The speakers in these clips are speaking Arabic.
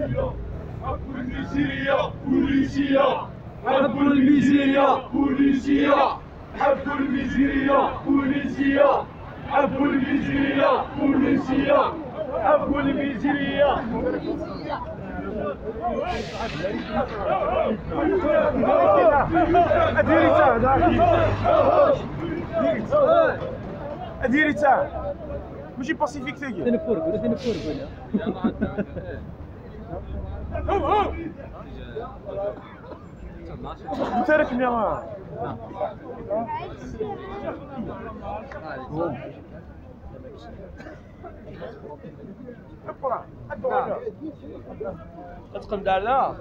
حب الميزيريا بوليسيا حب الميزيريا بوليسيا حب الميزيريا بوليسيا حب الميزيريا بوليسيا حب الميزيريا اديري تاع اديري تاع ماشي باسيفيك تاعي ثاني فورك تارك لي ما تقم دار لا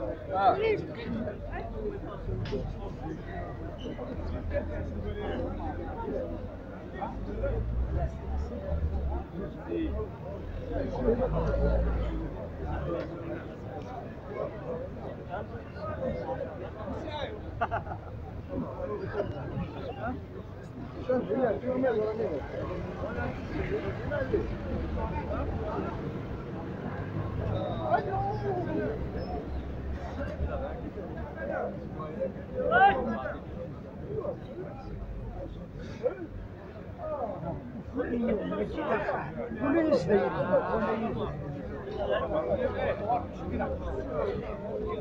Police, police. よろしくお願いします。